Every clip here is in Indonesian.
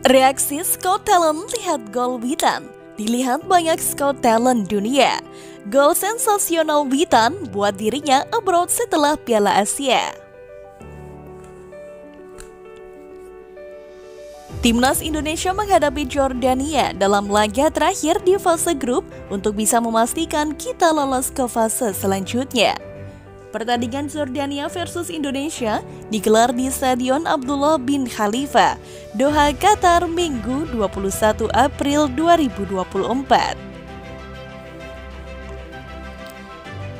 Reaksi Scott Talent lihat gol Witan. Dilihat banyak Scott Talent dunia. Gol sensasional Witan buat dirinya abroad setelah Piala Asia. Timnas Indonesia menghadapi Jordania dalam laga terakhir di fase grup untuk bisa memastikan kita lolos ke fase selanjutnya. Pertandingan Jordania versus Indonesia digelar di Stadion Abdullah bin Khalifa, Doha, Qatar, Minggu 21 April 2024.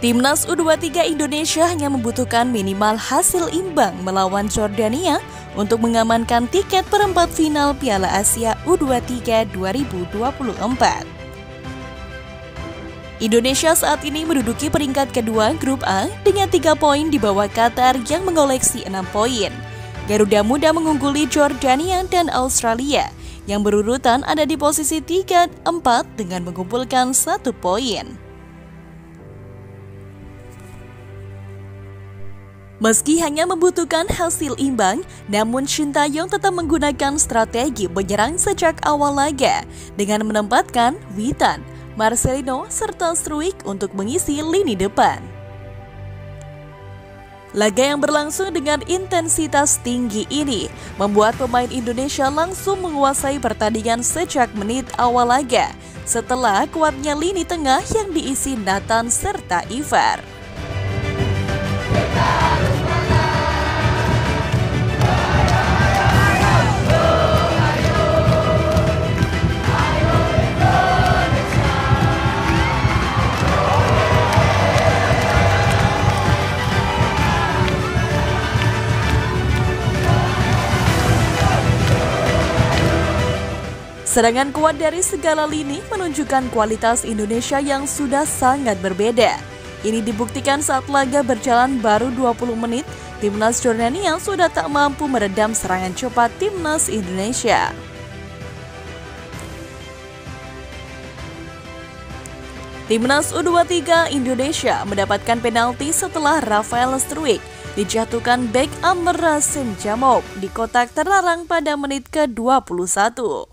Timnas U23 Indonesia hanya membutuhkan minimal hasil imbang melawan Jordania untuk mengamankan tiket perempat final Piala Asia U23 2024. Indonesia saat ini menduduki peringkat kedua grup A dengan tiga poin di bawah Qatar yang mengoleksi enam poin. Garuda Muda mengungguli Jordania dan Australia yang berurutan ada di posisi 3-4 dengan mengumpulkan satu poin. Meski hanya membutuhkan hasil imbang, namun Shin Taeyong tetap menggunakan strategi menyerang sejak awal laga dengan menempatkan Witan, Marcelino, serta Struik untuk mengisi lini depan. Laga yang berlangsung dengan intensitas tinggi ini membuat pemain Indonesia langsung menguasai pertandingan sejak menit awal laga setelah kuatnya lini tengah yang diisi Nathan serta Ivar. Serangan kuat dari segala lini menunjukkan kualitas Indonesia yang sudah sangat berbeda. Ini dibuktikan saat laga berjalan baru 20 menit, timnas Jordania sudah tak mampu meredam serangan cepat timnas Indonesia. Timnas U23 Indonesia mendapatkan penalti setelah Rafael Struik dijatuhkan back Amr Rasim Jamok di kotak terlarang pada menit ke-21.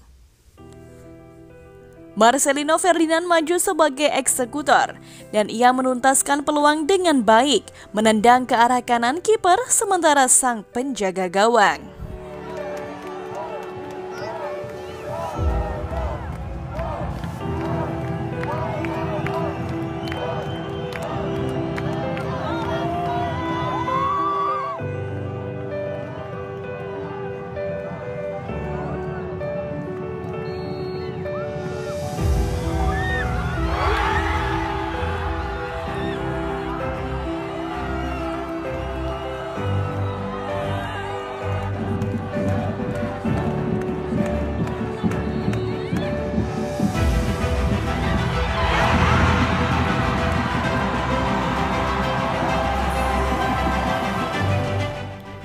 Marcelino Ferdinand maju sebagai eksekutor dan ia menuntaskan peluang dengan baik, menendang ke arah kanan kiper sementara sang penjaga gawang.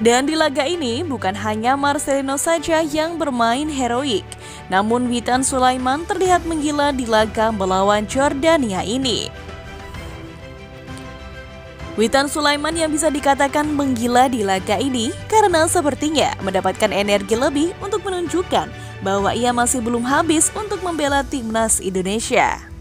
Dan di laga ini bukan hanya Marcelino saja yang bermain heroik, namun Witan Sulaiman terlihat menggila di laga melawan Jordania ini. Witan Sulaiman yang bisa dikatakan menggila di laga ini karena sepertinya mendapatkan energi lebih untuk menunjukkan bahwa ia masih belum habis untuk membela timnas Indonesia.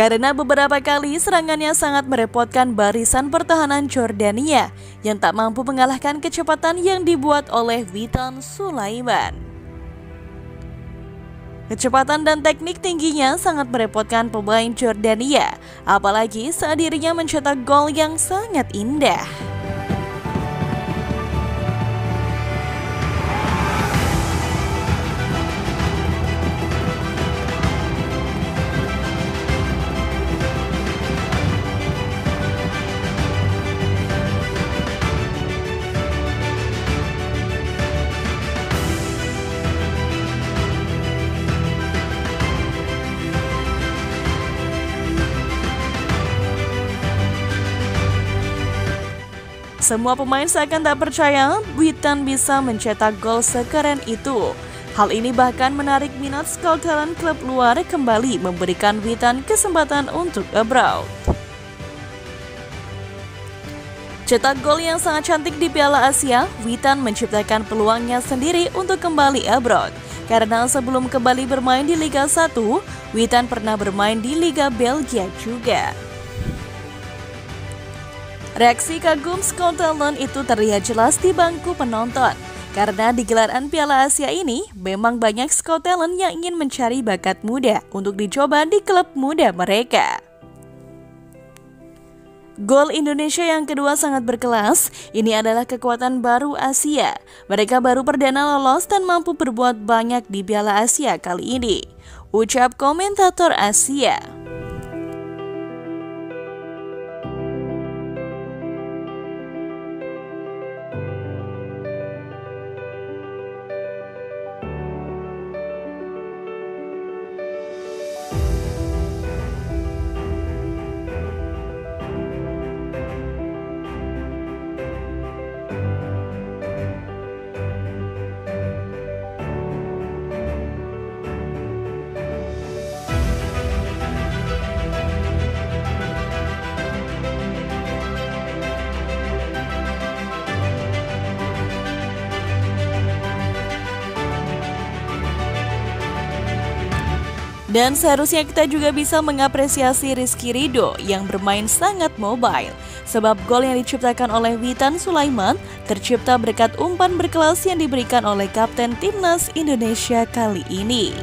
Karena beberapa kali serangannya sangat merepotkan barisan pertahanan Jordania yang tak mampu mengalahkan kecepatan yang dibuat oleh Witan Sulaiman. Kecepatan dan teknik tingginya sangat merepotkan pemain Jordania, apalagi saat dirinya mencetak gol yang sangat indah. Semua pemain seakan tak percaya Witan bisa mencetak gol sekeren itu. Hal ini bahkan menarik minat talent klub luar kembali memberikan Witan kesempatan untuk abroad. Cetak gol yang sangat cantik di Piala Asia, Witan menciptakan peluangnya sendiri untuk kembali abroad. Karena sebelum kembali bermain di Liga 1, Witan pernah bermain di Liga Belgia juga. Reaksi kagum Scotland itu terlihat jelas di bangku penonton. Karena di gelaran Piala Asia ini, memang banyak Scotland yang ingin mencari bakat muda untuk dicoba di klub muda mereka. Gol Indonesia yang kedua sangat berkelas. Ini adalah kekuatan baru Asia. Mereka baru perdana lolos dan mampu berbuat banyak di Piala Asia kali ini. Ucap komentator Asia. Dan seharusnya kita juga bisa mengapresiasi Rizky Rido yang bermain sangat mobile. Sebab gol yang diciptakan oleh Witan Sulaiman tercipta berkat umpan berkelas yang diberikan oleh Kapten Timnas Indonesia kali ini.